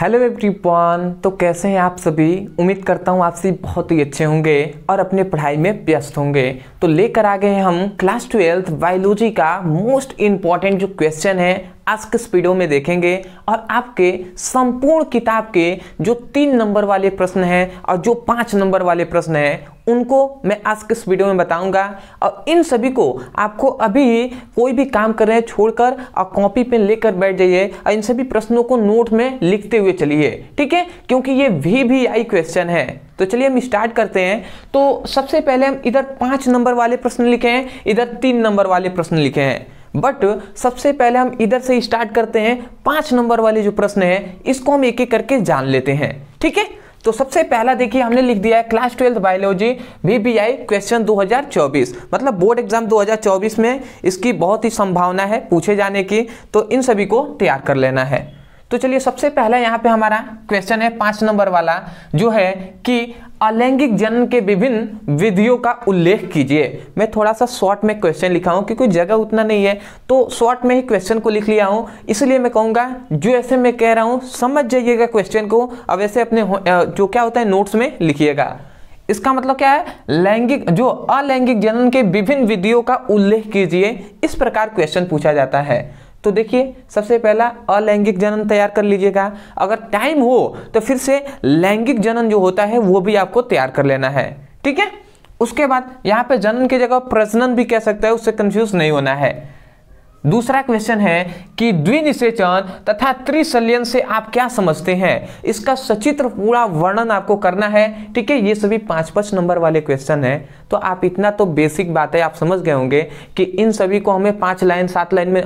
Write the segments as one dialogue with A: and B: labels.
A: Hello everyone तो कैसे हैं आप सभी? उम्मीद करता हूँ आप सभी बहुत ही अच्छे होंगे और अपने पढ़ाई में व्यस्त होंगे। तो लेकर आ गए हम क्लास ट्वेल्थ बायोलॉजी का मोस्ट इंपॉर्टेंट जो क्वेश्चन है आज के इस वीडियो में देखेंगे और आपके संपूर्ण किताब के जो तीन नंबर वाले प्रश्न हैं और जो पाँच नंबर वाले प्रश्न हैं, उनको मैं आज के इस वीडियो में बताऊँगा। और इन सभी को आपको अभी कोई भी काम कर रहे हैं, छोड़कर और कॉपी पेन लेकर बैठ जाइए और इन सभी प्रश्नों को नोट में लिखते हुए चलिए। ठीक है? क्योंकि ये वी वी आई क्वेश्चन है। तो चलिए हम स्टार्ट करते हैं। तो सबसे पहले हम इधर पाँच नंबर वाले प्रश्न लिखे हैं, इधर तीन नंबर वाले प्रश्न लिखे हैं। बट सबसे पहले हम इधर से स्टार्ट करते हैं। पाँच नंबर वाले जो प्रश्न है, इसको हम एक एक करके जान लेते हैं। ठीक है? तो सबसे पहला देखिए, हमने लिख दिया है class twelfth biology VVI question 2024 मतलब बोर्ड एग्ज़ाम 2024 में इसकी बहुत ही संभावना है पूछे जाने की। तो इन सभी को तैयार कर लेना है। तो चलिए, सबसे पहला यहाँ पे हमारा क्वेश्चन है पाँच नंबर वाला, जो है कि अलैंगिक जनन के विभिन्न विधियों का उल्लेख कीजिए। मैं थोड़ा सा शॉर्ट में क्वेश्चन लिखा हूँ, क्योंकि जगह उतना नहीं है। तो शॉर्ट में ही क्वेश्चन को लिख लिया हूँ। इसलिए मैं कहूँगा, जो ऐसे मैं कह रहा हूँ, समझ जाइएगा क्वेश्चन को। अब ऐसे अपने जो क्या होता है नोट्स में लिखिएगा। इसका मतलब क्या है? लैंगिक, जो अलैंगिक जनन के विभिन्न विधियों का उल्लेख कीजिए। इस प्रकार क्वेश्चन पूछा जाता है। तो देखिए, सबसे पहला अलैंगिक जनन तैयार कर लीजिएगा। अगर टाइम हो तो फिर से लैंगिक जनन जो होता है, वो भी आपको तैयार कर लेना है। ठीक है? उसके बाद यहाँ पे जनन की जगह प्रजनन भी कह सकते हैं, उससे कंफ्यूज नहीं होना है। दूसरा क्वेश्चन है कि द्विनिषेचन तथा त्रिशल्यन से आप क्या समझते हैं? इसका सचित्र पूरा वर्णन आपको करना है, ठीक है? ये सभी पाँच पाँच नंबर वाले क्वेश्चन है। तो आप इतना तो बेसिक बात है, आप समझ गए होंगे कि इन सभी को हमें पाँच लाइन, सात लाइन में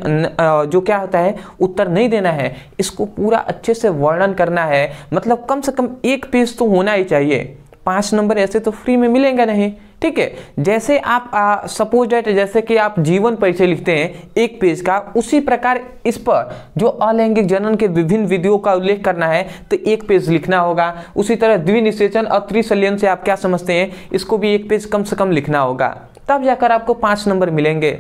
A: जो क्या होता है, उत्तर नहीं देना है। इसको पूरा अच्छे से वर्णन करना है। मतलब कम से कम एक पेज तो होना ही चाहिए। पाँच नंबर ऐसे तो फ्री में मिलेंगे नहीं। ठीक है? जैसे आप सपोज़ डेट जैसे कि आप जीवन परिचय लिखते हैं, एक पेज का, उसी प्रकार इस पर जो अलैंगिक जनन के विभिन्न विधियों का उल्लेख करना है तो एक पेज लिखना होगा। उसी तरह द्विनिषेचन और त्रिशल्यन से आप क्या समझते हैं, इसको भी एक पेज कम से कम लिखना होगा। तब जाकर आपको पाँच नंबर मिलेंगे।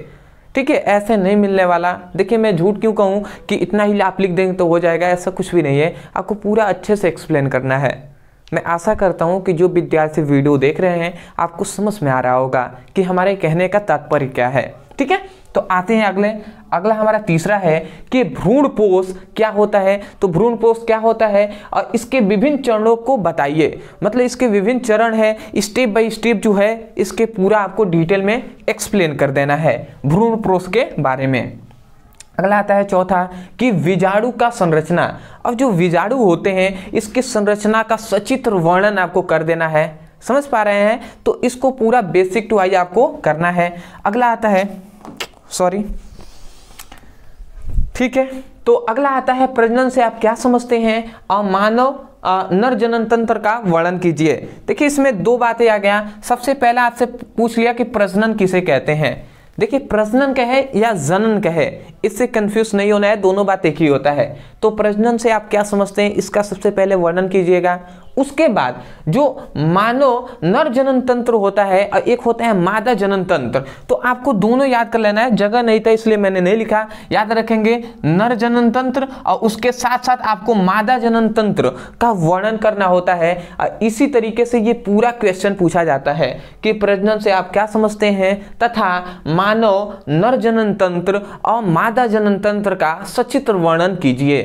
A: ठीक है? ऐसे नहीं मिलने वाला। देखिए, मैं झूठ क्यों कहूँ कि इतना ही आप लिख देंगे तो हो जाएगा, ऐसा कुछ भी नहीं है। आपको पूरा अच्छे से एक्सप्लेन करना है। मैं आशा करता हूँ कि जो विद्यार्थी वीडियो देख रहे हैं, आपको समझ में आ रहा होगा कि हमारे कहने का तात्पर्य क्या है। ठीक है? तो आते हैं अगले। अगला हमारा तीसरा है कि भ्रूण पोष क्या होता है? तो भ्रूण पोष क्या होता है? और इसके विभिन्न चरणों को बताइए। मतलब इसके विभिन्न चरण है स्टेप बाय स्टेप जो है, इसके पूरा आपको डिटेल में एक्सप्लेन कर देना है भ्रूण पोष के बारे में। अगला आता है चौथा, कि विजाणु का संरचना। अब जो विजाणु होते हैं, इसकी संरचना का सचित्र वर्णन आपको कर देना है। समझ पा रहे हैं? तो इसको पूरा बेसिक टू आई आपको करना है। अगला आता है सॉरी ठीक है? तो अगला आता है, प्रजनन से आप क्या समझते हैं? मानव नर जनन तंत्र का वर्णन कीजिए। देखिए, इसमें दो बातें आ गया। सबसे पहला आपसे पूछ लिया कि प्रजनन किसे कहते हैं। देखिए, प्रजनन कहे या जनन कहे इससे कंफ्यूज नहीं होना है, दोनों बात एक ही होता है। तो प्रजनन से आप क्या समझते हैं? इसका सबसे पहले वर्णन कीजिएगा। उसके बाद जो मानव नर जनन तंत्र होता है और एक होता है मादा जनन तंत्र। तो आपको दोनों याद कर लेना है। जगह नहीं था, इसलिए मैंने नहीं लिखा। याद रखेंगे, नर जनन तंत्र और उसके साथ साथ आपको मादा जनन तंत्र का वर्णन करना होता है। और इसी तरीके से ये पूरा क्वेश्चन पूछा जाता है कि प्रजनन से आप क्या समझते हैं? तथा मानव नर जनन तंत्र और मादा जनन तंत्र का सचित्र वर्णन कीजिए।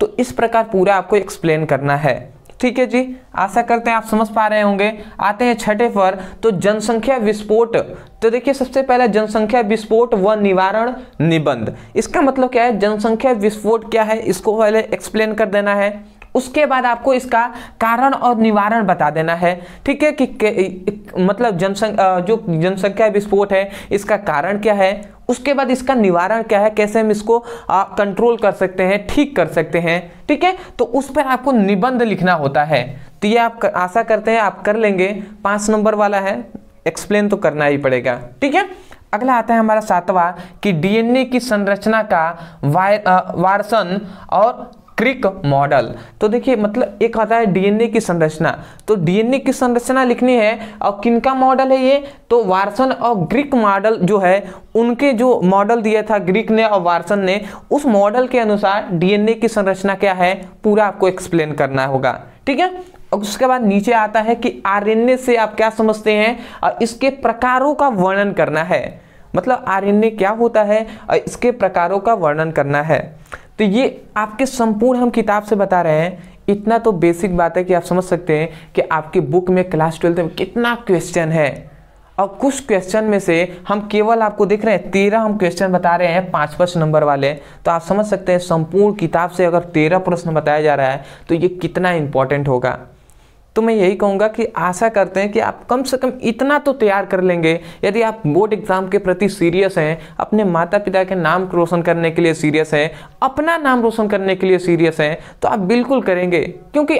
A: तो इस प्रकार पूरा आपको एक्सप्लेन करना है। ठीक है जी? आशा करते हैं आप समझ पा रहे होंगे। आते हैं छठे पर। तो जनसंख्या विस्फोट। तो देखिए, सबसे पहले जनसंख्या विस्फोट व निवारण निबंध। इसका मतलब क्या है? जनसंख्या विस्फोट क्या है? इसको पहले एक्सप्लेन कर देना है। उसके बाद आपको इसका कारण और निवारण बता देना है। ठीक है कि मतलब जनसंख्या जो जनसंख्या विस्फोट है इसका कारण क्या है? उसके बाद इसका निवारण क्या है? कैसे हम इसको आ, कंट्रोल कर सकते हैं ठीक कर सकते हैं? ठीक है? तो उस पर आपको निबंध लिखना होता है। तो ये आप आशा करते हैं आप कर लेंगे। पाँच नंबर वाला है। एक्सप्लेन तो करना ही पड़ेगा। ठीक है? अगला आता है हमारा सातवां कि डीएनए की संरचना का वारसन और क्रिक मॉडल। तो देखिए मतलब एक आता है डीएनए की संरचना। तो डीएनए की संरचना लिखनी है, और किनका मॉडल है ये? तो वार्सन और ग्रीक मॉडल जो है, उनके जो मॉडल दिया था ग्रीक ने और वार्सन ने, उस मॉडल के अनुसार डीएनए की संरचना क्या है? पूरा आपको एक्सप्लेन करना होगा। ठीक है? और उसके बाद नीचे आता है कि आरएनए से आप क्या समझते हैं, और इसके प्रकारों का वर्णन करना है। मतलब आरएनए क्या होता है, और इसके प्रकारों का वर्णन करना है। तो ये आपके संपूर्ण हम किताब से बता रहे हैं। इतना तो बेसिक बात है कि आप समझ सकते हैं कि आपके बुक में क्लास ट्वेल्थ में कितना क्वेश्चन है। और कुछ क्वेश्चन में से हम केवल आपको देख रहे हैं, तेरह हम क्वेश्चन बता रहे हैं पाँच पाँच नंबर वाले। तो आप समझ सकते हैं संपूर्ण किताब से अगर तेरह प्रश्न बताया जा रहा है तो ये कितना इंपॉर्टेंट होगा। तो मैं यही कहूँगा कि आशा करते हैं कि आप कम से कम इतना तो तैयार कर लेंगे। यदि आप बोर्ड एग्ज़ाम के प्रति सीरियस हैं, अपने माता पिता के नाम को रोशन करने के लिए सीरियस हैं, अपना नाम रोशन करने के लिए सीरियस हैं तो आप बिल्कुल करेंगे। क्योंकि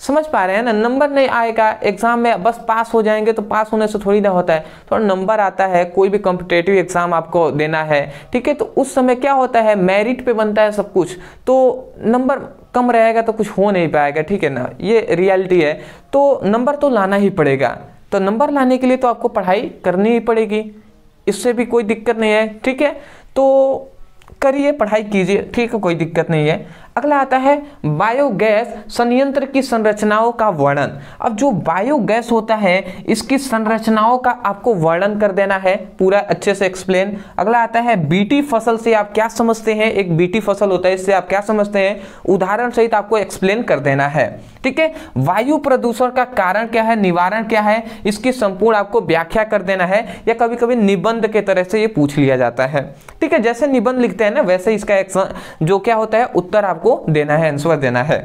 A: समझ पा रहे हैं ना? नंबर नहीं आएगा एग्ज़ाम में बस पास हो जाएँगे तो पास होने से थोड़ी ना होता है। थोड़ा नंबर आता है, कोई भी कॉम्पिटेटिव एग्ज़ाम आपको देना है, ठीक है? तो उस समय क्या होता है? मेरिट पे बनता है सब कुछ। तो नंबर कम रहेगा तो कुछ हो नहीं पाएगा, ठीक है ना? ये रियलिटी है। तो नंबर तो लाना ही पड़ेगा। तो नंबर लाने के लिए तो आपको पढ़ाई करनी ही पड़ेगी। इससे भी कोई दिक्कत नहीं है, ठीक है? तो करिए, पढ़ाई कीजिए, ठीक है? कोई दिक्कत नहीं है। अगला आता है बायोगैस संयंत्र की संरचनाओं का वर्णन। अब जो बायोगैस होता है, इसकी संरचनाओं का आपको वर्णन कर देना है, पूरा अच्छे से एक्सप्लेन अगला आता है बीटी फ़सल से आप क्या समझते हैं? एक बीटी फ़सल होता है, इससे आप क्या समझते हैं? उदाहरण सहित आपको एक्सप्लेन कर देना है। ठीक है? वायु प्रदूषण का कारण क्या है? निवारण क्या है? इसकी संपूर्ण आपको व्याख्या कर देना है, या कभी कभी निबंध के तरह से ये पूछ लिया जाता है। ठीक है? जैसे निबंध लिखते हैं ना, वैसे इसका जो क्या होता है, उत्तर आपको आपको देना है आंसर देना है।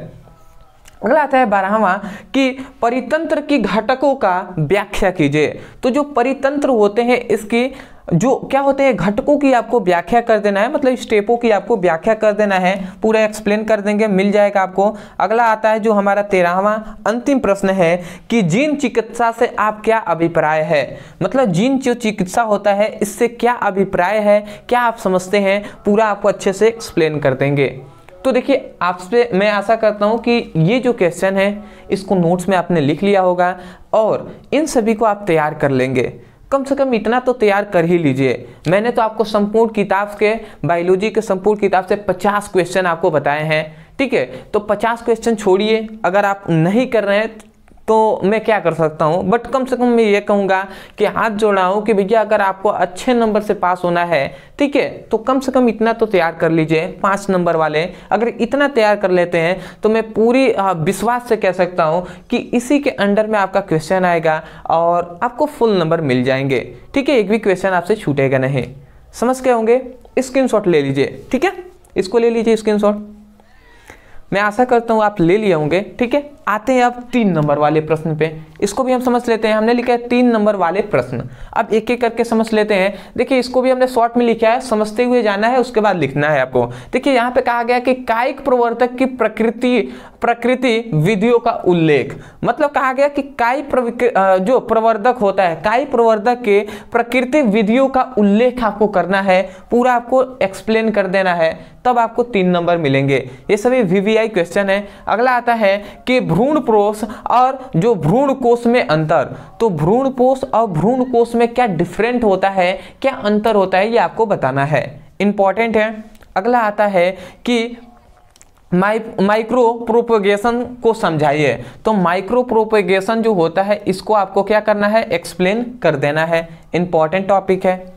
A: अगला आता है बारहवा कि परितंत्र की घटकों का व्याख्या कीजिए। तो जो परितंत्र होते हैं, इसकी जो क्या होते हैं, घटकों की आपको व्याख्या कर देना है मतलब स्टेपों की आपको व्याख्या कर देना है, पूरा एक्सप्लेन कर देंगे, मिल जाएगा आपको। अगला आता है जो हमारा तेरहवा अंतिम प्रश्न है कि जीन चिकित्सा से आप क्या अभिप्राय है? मतलब जीन जो चिकित्सा होता है, इससे क्या अभिप्राय है, क्या आप समझते हैं, पूरा आपको अच्छे से एक्सप्लेन कर देंगे। तो देखिए, आपसे मैं आशा करता हूँ कि ये जो क्वेश्चन है, इसको नोट्स में आपने लिख लिया होगा और इन सभी को आप तैयार कर लेंगे। कम से कम इतना तो तैयार कर ही लीजिए। मैंने तो आपको संपूर्ण किताब के बायोलॉजी के संपूर्ण किताब से 50 क्वेश्चन आपको बताए हैं। ठीक है तो 50 क्वेश्चन छोड़िए। अगर आप नहीं कर रहे हैं तो मैं क्या कर सकता हूँ? बट कम से कम मैं ये कहूँगा कि हाथ जोड़ा हूँ कि भैया, अगर आपको अच्छे नंबर से पास होना है, ठीक है तो कम से कम इतना तो तैयार कर लीजिए, पाँच नंबर वाले। अगर इतना तैयार कर लेते हैं तो मैं पूरी विश्वास से कह सकता हूँ कि इसी के अंडर में आपका क्वेश्चन आएगा और आपको फुल नंबर मिल जाएँगे। ठीक है, एक भी क्वेश्चन आपसे छूटेगा नहीं। समझ के होंगे? स्क्रीन ले लीजिए, ठीक है? इसको ले लीजिए स्क्रीन मैं आशा करता हूँ आप ले लिए होंगे, ठीक है? आते हैं अब तीन नंबर वाले प्रश्न पे। इसको भी हम समझ लेते हैं। हमने लिखा है तीन नंबर वाले प्रश्न। अब एक एक करके समझ लेते हैं। देखिए, इसको भी हमने शॉर्ट में लिखा है। समझते हुए जाना है, उसके बाद लिखना है आपको। देखिए, यहाँ पे कहा गया कि कायिक प्रवर्तक की प्रकृति प्रकृति विधियों का उल्लेख। मतलब कहा गया कि काई जो प्रवर्धक होता है काई प्रवर्धक के प्रकृति विधियों का उल्लेख आपको करना है। पूरा आपको एक्सप्लेन कर देना है। तब आपको तीन नंबर मिलेंगे। ये सभी वीवीआई क्वेश्चन है। अगला आता है कि भ्रूण कोष और जो भ्रूण कोष में अंतर तो भ्रूण कोष और भ्रूण कोष में क्या डिफरेंट होता है, क्या अंतर होता है, ये आपको बताना है। इंपॉर्टेंट है। अगला आता है कि माइ माइक्रो प्रोपोगेशन को समझाइए। तो माइक्रो प्रोपोगेशन जो होता है, इसको आपको क्या करना है एक्सप्लेन कर देना है। इंपॉर्टेंट टॉपिक है।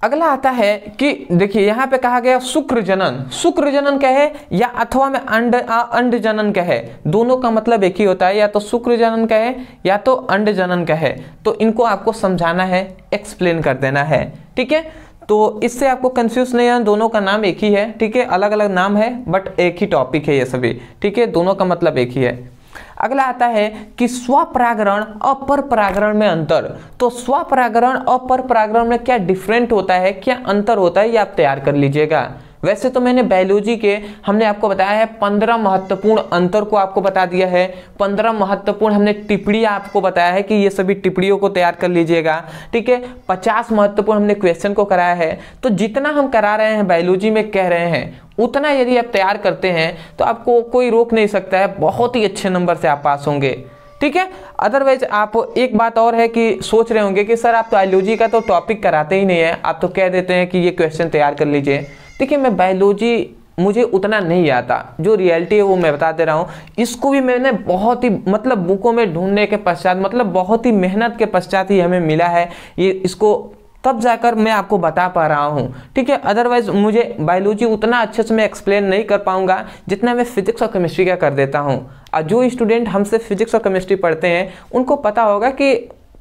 A: अगला आता है कि देखिए, यहाँ पे कहा गया शुक्र जनन शुक्र जनन कहे या अथवा में अंड अंड जनन कहे दोनों का मतलब एक ही होता है। या तो शुक्र जनन कहे या तो अंड जनन कहे तो इनको आपको समझाना है एक्सप्लेन कर देना है। ठीक है? तो इससे आपको कंफ्यूज नहीं है, दोनों का नाम एक ही है। ठीक है? अलग अलग नाम है बट एक ही टॉपिक है ये सभी। ठीक है? दोनों का मतलब एक ही है। अगला आता है कि स्वपरागरण अपर पर परागरण में अंतर। तो स्वपरागरण अपर पर परागरण में क्या डिफरेंट होता है, क्या अंतर होता है, ये आप तैयार कर लीजिएगा। वैसे तो मैंने बायोलॉजी के, हमने आपको बताया है, पंद्रह महत्वपूर्ण अंतर को आपको बता दिया है। पंद्रह महत्वपूर्ण हमने टिप्पणी आपको बताया है कि ये सभी टिप्पणियों को तैयार कर लीजिएगा। ठीक है? पचास महत्वपूर्ण हमने क्वेश्चन को कराया है। तो जितना हम करा रहे हैं, बायोलॉजी में कह रहे हैं, उतना यदि आप तैयार करते हैं तो आपको कोई रोक नहीं सकता है। बहुत ही अच्छे नंबर से आप पास होंगे। ठीक है? अदरवाइज़ आप एक बात और है कि सोच रहे होंगे कि, सर, आप तो बायोलॉजी का तो टॉपिक कराते ही नहीं है। आप तो कह देते हैं कि ये क्वेश्चन तैयार कर लीजिए। देखिए, मैं बायोलॉजी मुझे उतना नहीं आता। जो रियलिटी है वो मैं बता दे रहा हूँ। इसको भी मैंने बहुत ही मतलब बुकों में ढूँढने के पश्चात मतलब बहुत ही मेहनत के पश्चात ही हमें मिला है ये इसको। तब जाकर मैं आपको बता पा रहा हूँ, ठीक है? अदरवाइज़ मुझे बायोलॉजी उतना अच्छे से मैं एक्सप्लेन नहीं कर पाऊँगा जितना मैं फिजिक्स और केमिस्ट्री का कर देता हूँ। और जो स्टूडेंट हमसे फिजिक्स और केमिस्ट्री पढ़ते हैं, उनको पता होगा कि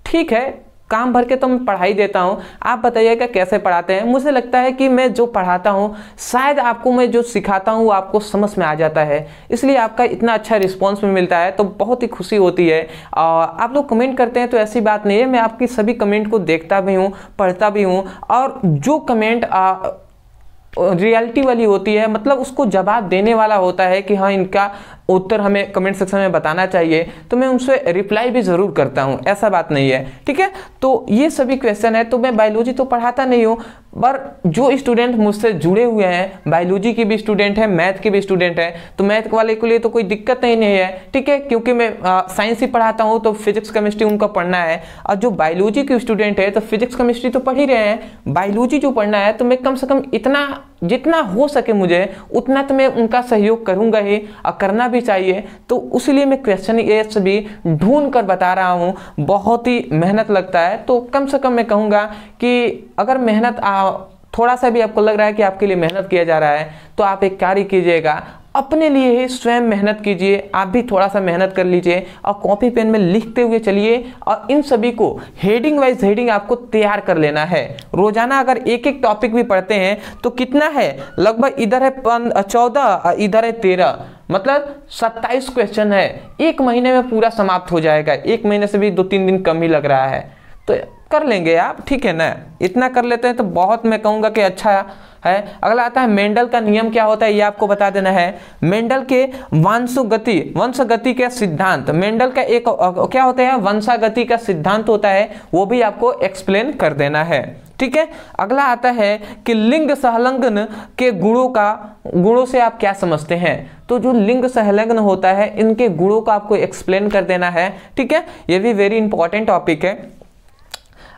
A: ठीक है काम भर के तो मैं पढ़ाई देता हूँ। आप बताइएगा कैसे पढ़ाते हैं? मुझे लगता है कि मैं जो पढ़ाता हूँ, शायद आपको मैं जो सिखाता हूँ वो आपको समझ में आ जाता है। इसलिए आपका इतना अच्छा रिस्पॉन्स भी मिलता है तो बहुत ही खुशी होती है। और आप लोग कमेंट करते हैं तो ऐसी बात नहीं है। मैं आपकी सभी कमेंट को देखता भी हूँ, पढ़ता भी हूँ और जो कमेंट रियलिटी वाली होती है मतलब उसको जवाब देने वाला होता है कि हाँ इनका उत्तर हमें कमेंट सेक्शन में बताना चाहिए तो मैं उनसे रिप्लाई भी ज़रूर करता हूँ, ऐसा बात नहीं है, ठीक है? तो ये सभी क्वेश्चन है तो मैं बायोलॉजी तो पढ़ाता नहीं हूँ पर जो स्टूडेंट मुझसे जुड़े हुए हैं बायोलॉजी के भी स्टूडेंट है मैथ के भी स्टूडेंट हैं तो मैथ वाले के लिए तो कोई दिक्कत नहीं, नहीं है ठीक है? क्योंकि मैं साइंस ही पढ़ाता हूँ तो फिजिक्स केमिस्ट्री उनका पढ़ना है। और जो बायोलॉजी के स्टूडेंट है तो फिजिक्स केमिस्ट्री तो पढ़ ही रहे हैं। बायोलॉजी जो पढ़ना है तो मैं कम से कम इतना जितना हो सके मुझे, उतना तो मैं उनका सहयोग करूँगा ही और करना भी चाहिए। तो उसलिए मैं क्वेश्चन एस भी ढूंढ कर बता रहा हूँ। बहुत ही मेहनत लगता है। तो कम से कम मैं कहूँगा कि अगर मेहनत थोड़ा सा भी आपको लग रहा है कि आपके लिए मेहनत किया जा रहा है तो आप एक कार्य कीजिएगा। अपने लिए ही स्वयं मेहनत कीजिए, आप भी थोड़ा सा मेहनत कर लीजिए और कॉपी पेन में लिखते हुए चलिए और इन सभी को हेडिंग वाइज हेडिंग आपको तैयार कर लेना है। रोज़ाना अगर एक एक टॉपिक भी पढ़ते हैं तो कितना है? लगभग इधर है चौदह इधर है तेरह। मतलब सत्ताईस क्वेश्चन है। एक महीने में पूरा समाप्त हो जाएगा। एक महीने से भी दो तीन दिन कम ही लग रहा है। तो कर लेंगे आप, ठीक है ना? इतना कर लेते हैं तो बहुत मैं कहूँगा कि अच्छा है। अगला आता है, मेंडल का नियम क्या होता है? ये आपको बता देना है। मेंडल के वंश गति वंश गति का सिद्धांत, मेंडल का एक, क्या होता है? वंशा गति का सिद्धांत होता है, वो भी आपको एक्सप्लेन कर देना है। ठीक है? अगला आता है कि लिंग सहलंगन के गुणों का, गुणों से आप क्या समझते हैं? तो जो लिंग सहलंगन होता है, इनके गुणों का आपको एक्सप्लेन कर देना है। ठीक है? ये भी वेरी इंपॉर्टेंट टॉपिक है।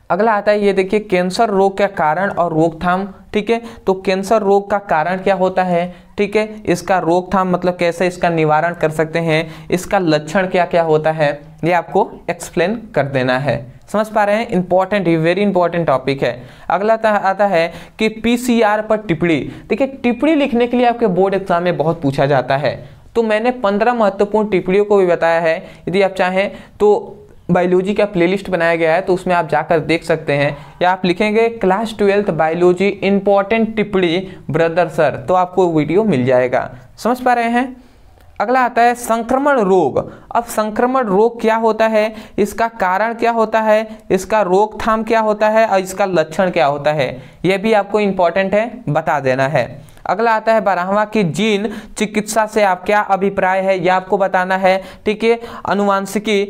A: अगला आता है, ये देखिए, कैंसर रोग का कारण और रोकथाम, ठीक है? तो कैंसर रोग का कारण क्या होता है? ठीक है? इसका रोकथाम मतलब कैसे इसका निवारण कर सकते हैं? इसका लक्षण क्या क्या होता है? ये आपको एक्सप्लेन कर देना है। समझ पा रहे हैं? इंपॉर्टेंट वेरी इंपॉर्टेंट टॉपिक है। अगला आता है कि पीसीआर पर टिप्पणी। देखिए, टिप्पणी लिखने के लिए आपके बोर्ड एग्ज़ाम में बहुत पूछा जाता है। तो मैंने पंद्रह महत्वपूर्ण टिप्पणियों को भी बताया है। यदि आप चाहें तो बायोलॉजी का प्लेलिस्ट बनाया गया है तो उसमें आप जाकर देख सकते हैं। या आप लिखेंगे, क्लास ट्वेल्थ बायोलॉजी इंपॉर्टेंट टिप्पणी, ब्रदर सर तो आपको वीडियो मिल जाएगा। समझ पा रहे हैं? अगला आता है, संक्रमण रोग। अब संक्रमण रोग क्या होता है? इसका कारण क्या होता है? इसका रोकथाम क्या होता है? और इसका लक्षण क्या होता है? यह भी आपको इंपॉर्टेंट है, बता देना है। अगला आता है बारहवा की जीन चिकित्सा से आप क्या अभिप्राय है? यह आपको बताना है, ठीक है? अनुवांशिकी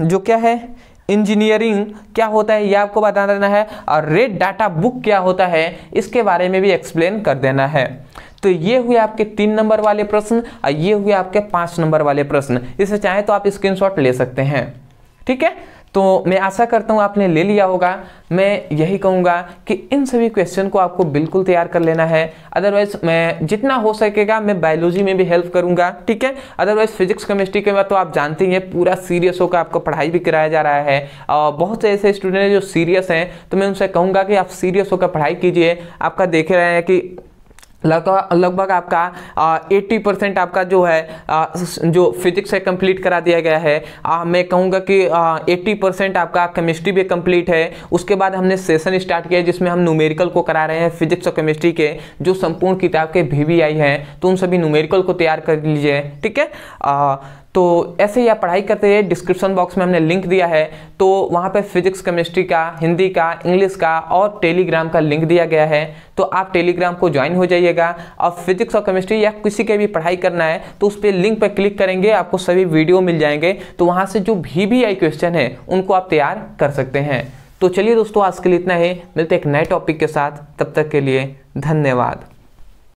A: जो क्या है? इंजीनियरिंग क्या होता है? यह आपको बता देना है। और रेड डाटा बुक क्या होता है? इसके बारे में भी एक्सप्लेन कर देना है। तो ये हुए आपके तीन नंबर वाले प्रश्न और ये हुए आपके पाँच नंबर वाले प्रश्न। इसे चाहे तो आप स्क्रीनशॉट ले सकते हैं, ठीक है? तो मैं आशा करता हूँ आपने ले लिया होगा। मैं यही कहूँगा कि इन सभी क्वेश्चन को आपको बिल्कुल तैयार कर लेना है। अदरवाइज़ मैं जितना हो सकेगा, मैं बायोलॉजी में भी हेल्प करूँगा, ठीक है? अदरवाइज़ फिजिक्स केमिस्ट्री के बाद तो आप जानते ही हैं, पूरा सीरियस होकर आपको पढ़ाई भी कराया जा रहा है। और बहुत से ऐसे स्टूडेंट हैं जो सीरियस हैं तो मैं उनसे कहूँगा कि आप सीरियस होकर पढ़ाई कीजिए। आपका देख रहे हैं कि लगभग लगभग आपका एट्टी परसेंट आपका जो है आ, जो फिजिक्स है कंप्लीट करा दिया गया है। आ, मैं कहूँगा कि एट्टी परसेंट आपका केमिस्ट्री भी कंप्लीट है। उसके बाद हमने सेशन स्टार्ट किया जिसमें हम न्यूमेरिकल को करा रहे हैं फिजिक्स और केमिस्ट्री के जो संपूर्ण किताब के वी आई हैं तो उन सभी न्यूमेरिकल को तैयार कर लीजिए ठीक है? तो ऐसे ही आप पढ़ाई करते हैं डिस्क्रिप्शन बॉक्स में हमने लिंक दिया है तो वहाँ पे फिजिक्स केमिस्ट्री का, हिंदी का इंग्लिश का और टेलीग्राम का लिंक दिया गया है तो आप टेलीग्राम को ज्वाइन हो जाइएगा। और फिजिक्स और केमिस्ट्री या किसी के भी पढ़ाई करना है तो उस पर लिंक पर क्लिक करेंगे, आपको सभी वीडियो मिल जाएँगे तो वहाँ से जो भी भी आई क्वेश्चन है, उनको आप तैयार कर सकते हैं। तो चलिए दोस्तों, आज के लिए इतना ही, मिलते एक नए टॉपिक के साथ, तब तक के लिए धन्यवाद।